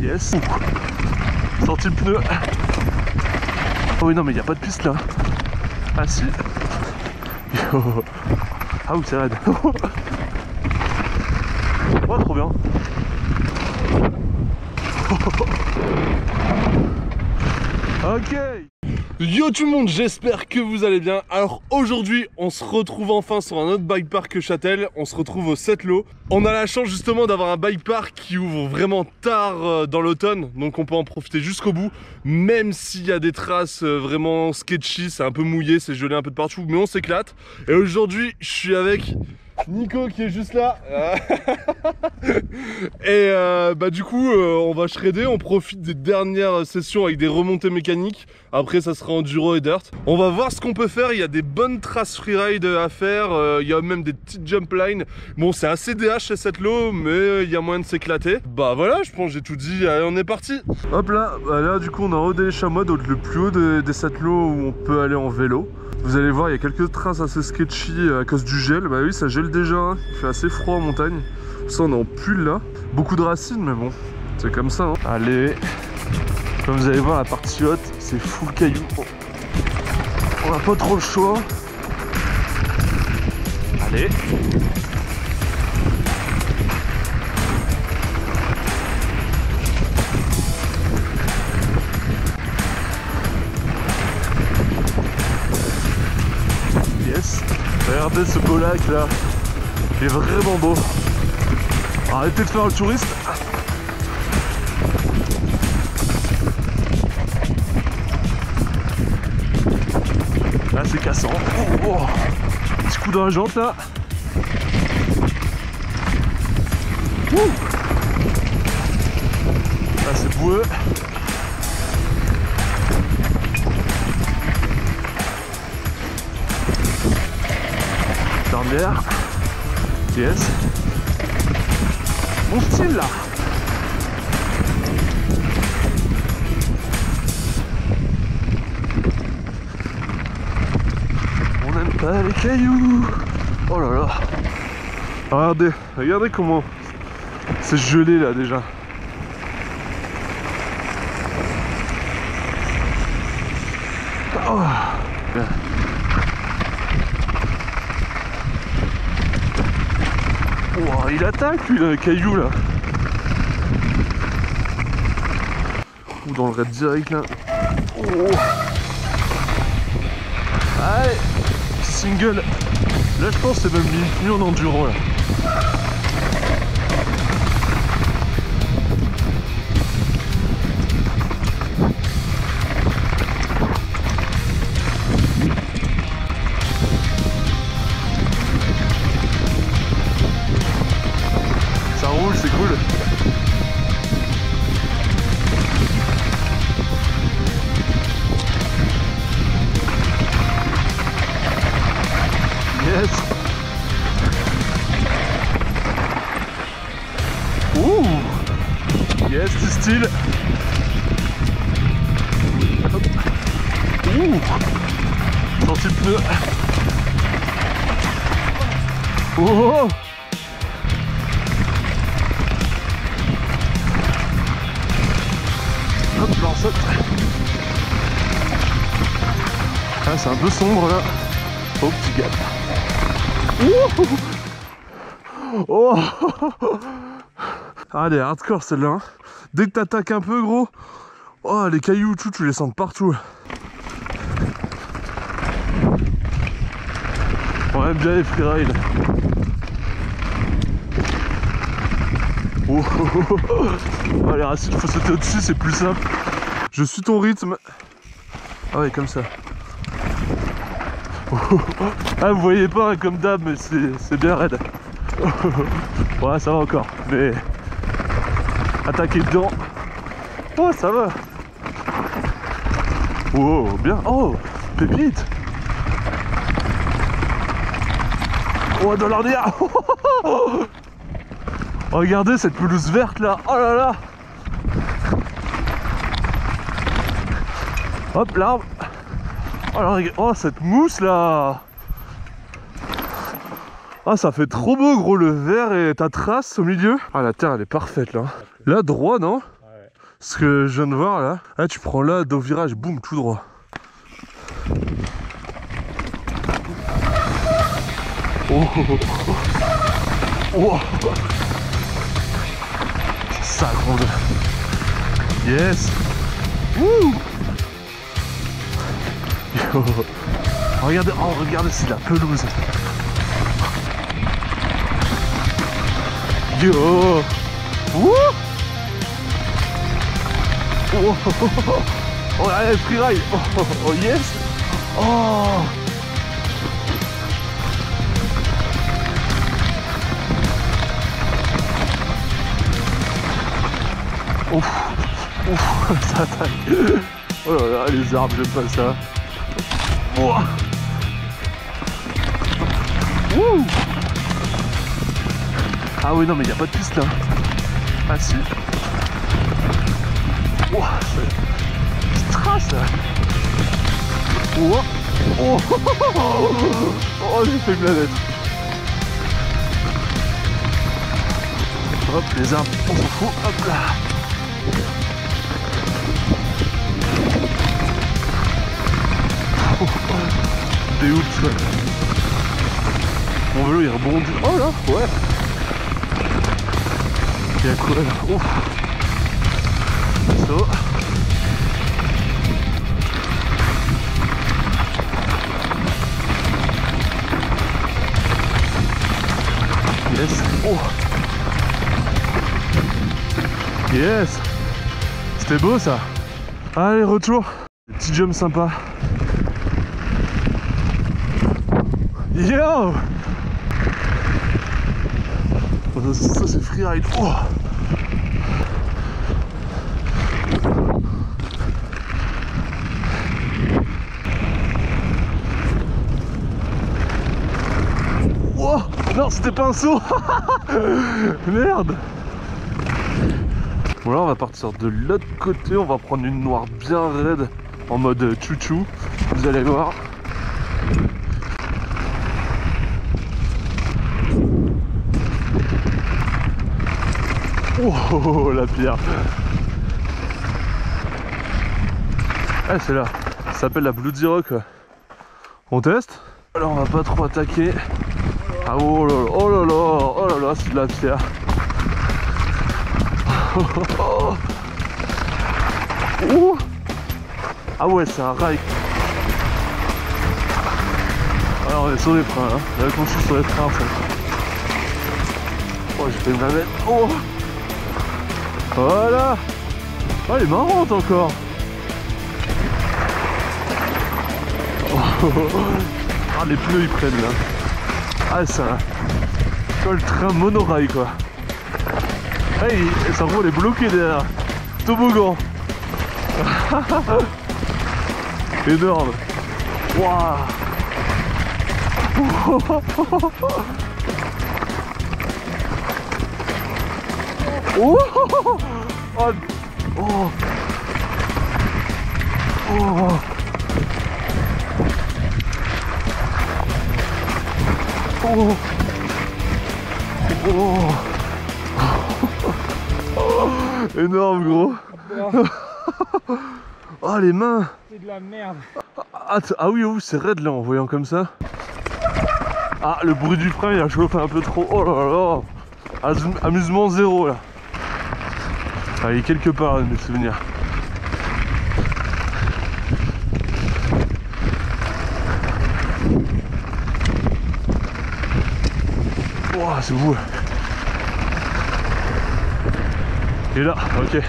Yes. Sorti le pneu. Oh oui non mais il n'y a pas de piste là. Ah si. Ah oui c'est raide. oh trop bien. ok. Yo tout le monde, j'espère que vous allez bien. Alors aujourd'hui, on se retrouve enfin sur un autre bike park Châtel. On se retrouve au Setlo. On a la chance justement d'avoir un bike park qui ouvre vraiment tard euh, dans l'automne, donc on peut en profiter jusqu'au bout. Même s'il y a des traces euh, vraiment sketchy, c'est un peu mouillé, c'est gelé un peu de partout, mais on s'éclate. Et aujourd'hui, je suis avec Nico qui est juste là. et euh, bah du coup euh, on va shredder, on profite des dernières sessions avec des remontées mécaniques. Après ça sera enduro et dirt. On va voir ce qu'on peut faire, il y a des bonnes traces freeride à faire, euh, il y a même des petites jump lines. Bon c'est assez DH chez cette mais il y a moyen de s'éclater. Bah voilà je pense j'ai tout dit, allez on est parti Hop là, bah là du coup on a rodé les chamois, donc le plus haut des, des lots où on peut aller en vélo. Vous allez voir, il y a quelques traces assez sketchy à cause du gel. Bah oui, ça gèle déjà. Hein. Il fait assez froid en montagne. Ça, on est en pull là. Beaucoup de racines, mais bon, c'est comme ça. Hein. Allez, comme vous allez voir, la partie haute, c'est full caillou. On n'a pas trop le choix. Allez. Regardez ce beau lac là. Il est vraiment beau. Arrêtez de faire le touriste. Là c'est cassant. Oh, oh. Petit coup dans la jante. Là Pas les cailloux. Oh là là. Regardez, regardez comment c'est gelé là déjà. Oh. il attaque lui le caillou là. Ou dans le raid direct là. Oh. Allez, single. Là je pense que c'est même mieux en enduro là. Style. Ouh Sorti le pneu. Oh Hop, là on saute. Ah, c'est un peu sombre là. Oh, petit gap. Oh Ah, elle est hardcore celle-là. Hein. Dès que t'attaques un peu, gros, oh, les cailloux, tout, tu les sens partout. On aime bien les freerides. Oh, oh, oh, les racines, faut sauter au-dessus, c'est plus simple. Je suis ton rythme. Ah ouais, comme ça. Ah, vous voyez pas, comme d'hab, mais c'est bien raide. ouais, ça va encore, mais attaquer dedans. Oh, ça va. Oh, bien. Oh, pépite. Oh, de l'ornière. Regardez cette pelouse verte là. Oh là là. Hop, l'arbre. Oh, oh, cette mousse là. Ah, ça fait trop beau, gros, le vert et ta trace au milieu. Ah, la terre, elle est parfaite là. Là, droit, non Ce que je viens de voir là, là tu prends là, dos virage, boum, tout droit. Oh, oh, oh, oh. Ça, grande. Yes. Wouh. Yo. Regardez, oh, regardez, c'est la pelouse. Yo. Wouh. Oh, oh, oh, oh. oh allez, freeride. Oh, oh, oh, yes. Oh. Ouf, ça attaque. Oh là là, les arbres, j'aime pas ça. Ouh. Ah oui, non, mais il n'y a pas de piste là. Ah si. Ouah, c'est trace là. Ouah. Oh, oh j'ai fait une planète. Hop, les arbres, on s'en fout. Hop là. Des ouf quoi. Mon vélo il rebondit. Oh là, ouais. Il y a quoi là. Yes. Oh. Yes. C'était beau ça. Allez, retour. Petit jump sympa. Yo Ça, ça, c'est freeride. Oh Oh Non, c'était pas un saut. Merde. Bon là on va partir de l'autre côté, on va prendre une noire bien raide en mode chouchou, vous allez voir. Oh, oh, oh, la pierre. Ah c'est là, ça s'appelle la Bloody Rock. On teste. Alors on va pas trop attaquer. Ah oh là là, oh là là, oh là là, c'est de la pierre. Oh. Ah ouais, c'est un rail. Alors on est sur les freins, hein. Je suis sur les freins, en fait. Oh, j'ai fait une navette. Oh Voilà Oh, elle est marrante encore Ah, les pneus, ils prennent, là. Ah, ça... Comme le train monorail, quoi. Hey, ça roule est bloqué derrière. Toboggan. Énorme. Waouh. Oh. Oh. Oh. Oh. Oh. Oh. Énorme gros Oh les mains C'est de la merde. ah, ah oui, oui c'est raide là en voyant comme ça. Ah le bruit du frein il a chauffé un peu trop. Oh là là Amusement zéro là. Il est quelque part de mes souvenirs. Ouah, c'est beau. Et là, ok.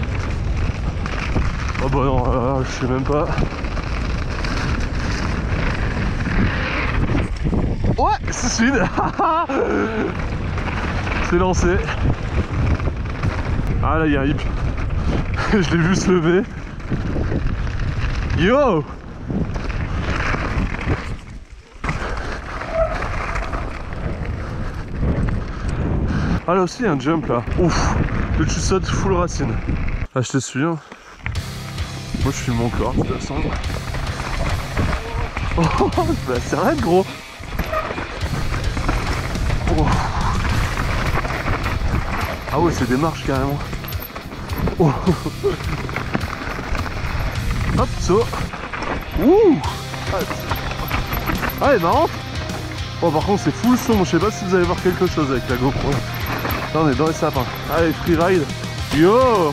Oh bah non, euh, je sais même pas. Ouais, c'est suicide C'est lancé. Ah là, il y a un hip. je l'ai vu se lever. Yo Ah là aussi, il y a un jump là. Ouf Le sautes full racine. Ah, je te suis. hein. Moi, je suis mon corps, de toute façon. Oh, bah, gros. Oh. Ah ouais, c'est des marches carrément. Oh. Hop, saut. Ouh ah, elle est marrante Bon, par contre, c'est full son. Je sais pas si vous allez voir quelque chose avec la GoPro. Là, on est dans les sapins. Allez, freeride. Yo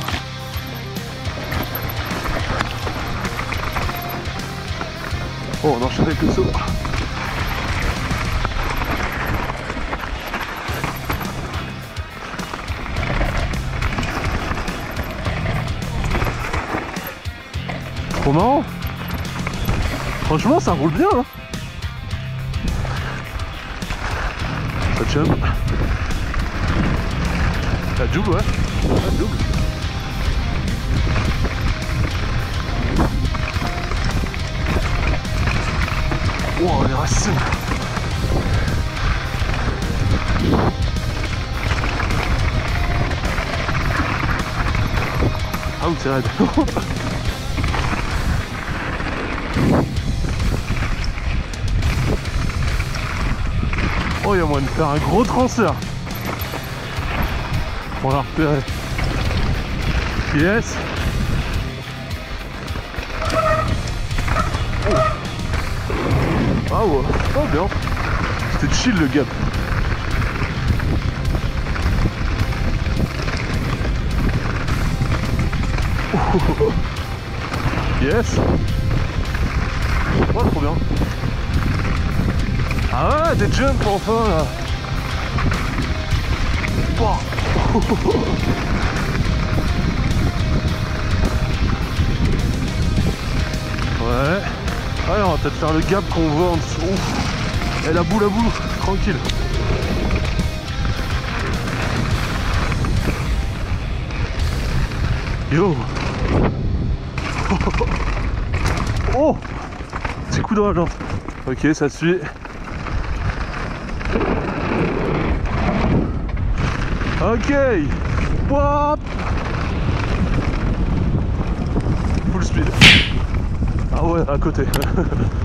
Oh, on enchaîne avec le saut. Trop marrant Franchement ça roule bien hein Ça jump La double ouais. La double. Wow les racines. Ah oui c'est raide Oh, il y a moyen de faire un gros transfert. On va repérer. Yes. Ah ouais. Oh bien. C'était chill le gap. Yes. Oh trop bien. Ah ouais, des jumps enfin là Ouais. Ouais, on va peut-être faire le gap qu'on voit en dessous. Ouf. Et la boule à boule, tranquille. Yo Oh Petit coup de rage Ok, ça suit. Ok. Hop. Full speed. Ah ouais, à côté